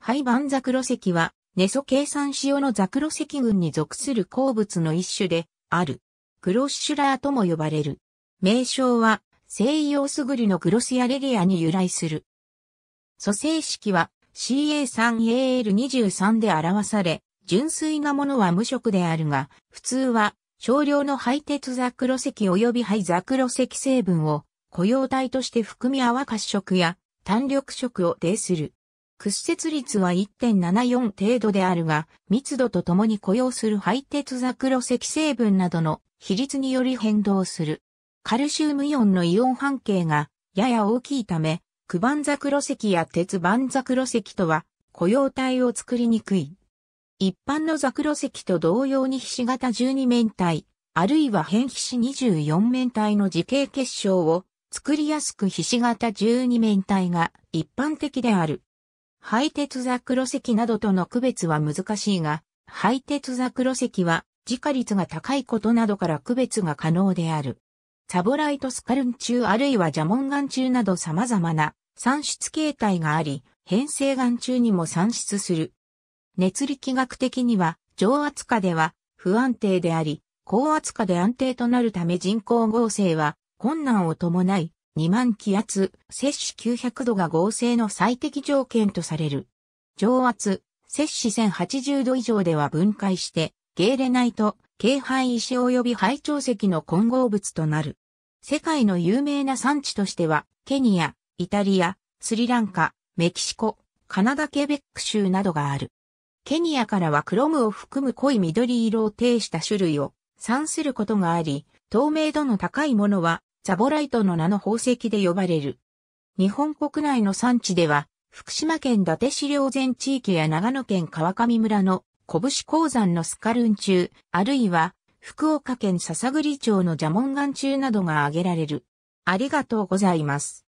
廃盤ザクロ石は、ネソ計算塩のザクロ石群に属する鉱物の一種である。グロッシュラーとも呼ばれる。名称は、西洋すぐりのグロスアレリアに由来する。組成式は CA3AL23 で表され、純粋なものは無色であるが、普通は少量の廃鉄ザクロ石及び廃ザクロ石成分を固容体として含み泡褐色や単緑色を呈する。屈折率は1.74程度であるが、密度とともに固容する廃鉄ザクロ石成分などの比率により変動する。カルシウムイオンのイオン半径がやや大きいため、クバンザクロ石や鉄バンザクロ石とは固容体を作りにくい。一般のザクロ石と同様にひし型12面体、あるいは変ひし24面体の磁形結晶を作りやすくひし型12面体が一般的である。廃鉄ザクロ石などとの区別は難しいが、廃鉄ザクロ石は自化率が高いことなどから区別が可能である。サボライトスカルン中あるいはジャモンガン中など様々な産出形態があり、変性岩中にも産出する。熱力学的には、上圧下では不安定であり、高圧下で安定となるため人工合成は困難を伴い、2万気圧、摂氏900度が合成の最適条件とされる。上圧、摂氏1080度以上では分解して、ゲーレナイト、軽廃石及び廃潮石の混合物となる。世界の有名な産地としては、ケニア、イタリア、スリランカ、メキシコ、カナダケベック州などがある。ケニアからはクロムを含む濃い緑色を呈した種類を産することがあり、透明度の高いものはザボライトの名の宝石で呼ばれる。日本国内の産地では、福島県伊達市両前地域や長野県川上村の拳鉱山のスカルン中、あるいは福岡県笹栗町の蛇紋岩中などが挙げられる。ありがとうございます。